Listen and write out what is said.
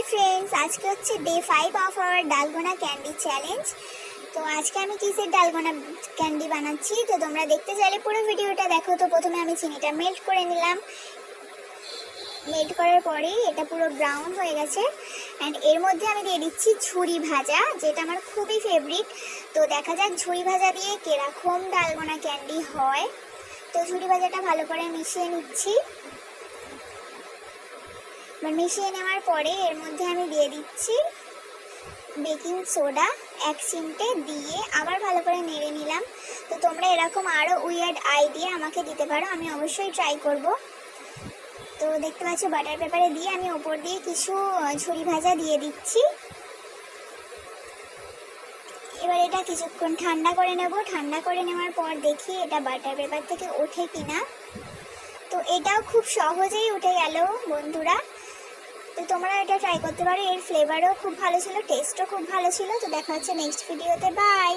High friends আজকে হচ্ছে day five of our dalgona candy challenge তো আজকে আমি কিসের ডালগোনা ক্যান্ডি বানাচ্ছি? তো তোমরা দেখতে চাইলে পুরো ভিডিওটা দেখো। তো প্রথমে আমি চিনিটা মেল্ট করে নিলাম। মেল্ট করার পরেই এটা পুরো ব্রাউন হয়ে গেছে। অ্যান্ড এর মধ্যে আমি দিয়ে দিচ্ছি ঝুড়ি ভাজা, যেটা আমার খুবই ফেভারিট তো দেখা যাক ঝুড়ি ভাজা দিয়ে কীরকম ডালগোনা ক্যান্ডি হয়। তো ঝুড়ি ভাজাটা ভালো করে মিশিয়ে নিচ্ছি। মিশিয়ে নেওয়ার পরে এর মধ্যে আমি দিয়ে দিচ্ছি বেকিং সোডা, এক চিমটে দিয়ে আবার ভালো করে নেড়ে নিলাম। তো তোমরা এরকম আরও উইয়ার্ড আইডিয়া আমাকে দিতে পারো, আমি অবশ্যই ট্রাই করব। তো দেখতে পাচ্ছ বাটার পেপারে দিয়ে আমি ওপর দিয়ে কিছু ঝুরি ভাজা দিয়ে দিচ্ছি। এবার এটা কিছুক্ষণ ঠান্ডা করে নেব। ঠান্ডা করে নেওয়ার পর দেখি এটা বাটার পেপার থেকে ওঠে কিনা। তো এটাও খুব সহজেই উঠে গেল বন্ধুরা। তো তোমরা এটা ট্রাই করতে পারো। এর ফ্লেভারও খুব ভালো ছিল টেস্টও খুব ভালো ছিল। তো দেখা হচ্ছে নেক্সট ভিডিওতে বাই